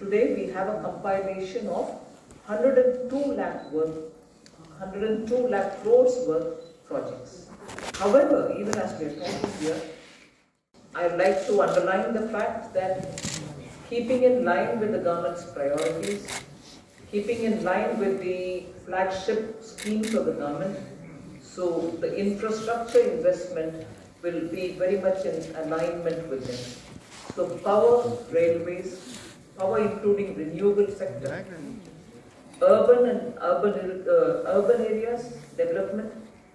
Today we have a compilation of 102 lakh worth, 102 lakh crores worth projects. However, even as we are talking here, I'd like to underline the fact that keeping in line with the government's priorities, keeping in line with the flagship schemes of the government, so the infrastructure investment will be very much in alignment with them. So power, railways, power including renewable sector, urban and urban, uh, urban areas development,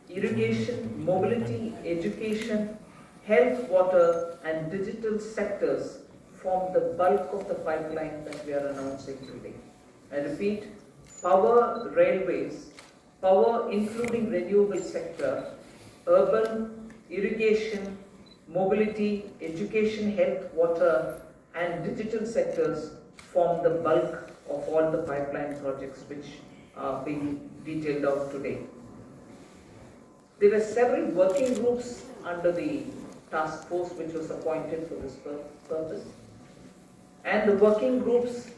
irrigation, mobility, education, health, water and digital sectors form the bulk of the pipeline that we are announcing today. I repeat, power, railways, power including renewable sector, urban, irrigation, mobility, education, health, water and digital sectors form the bulk of all the pipeline projects which are being detailed out today. There were several working groups under the task force which was appointed for this purpose. And the working groups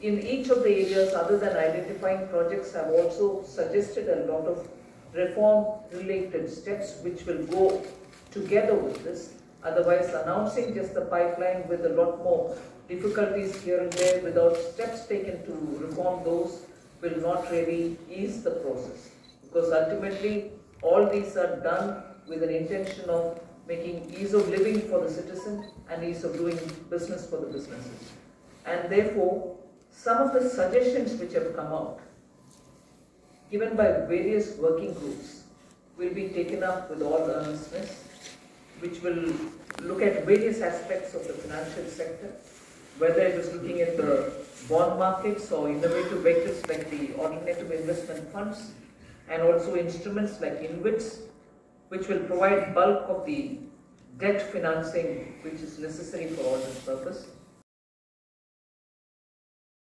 in each of the areas other than identifying projects have also suggested a lot of reform related steps which will go together with this. Otherwise announcing just the pipeline with a lot more difficulties here and there without steps taken to reform those will not really ease the process. Because ultimately all these are done with an intention of making ease of living for the citizen and ease of doing business for the businesses. And therefore, some of the suggestions which have come out, given by various working groups, will be taken up with all earnestness, which will look at various aspects of the financial sector, whether it is looking at the bond markets or innovative vehicles like the alternative investment funds, and also instruments like InvITs, which will provide bulk of the debt financing which is necessary for all this purpose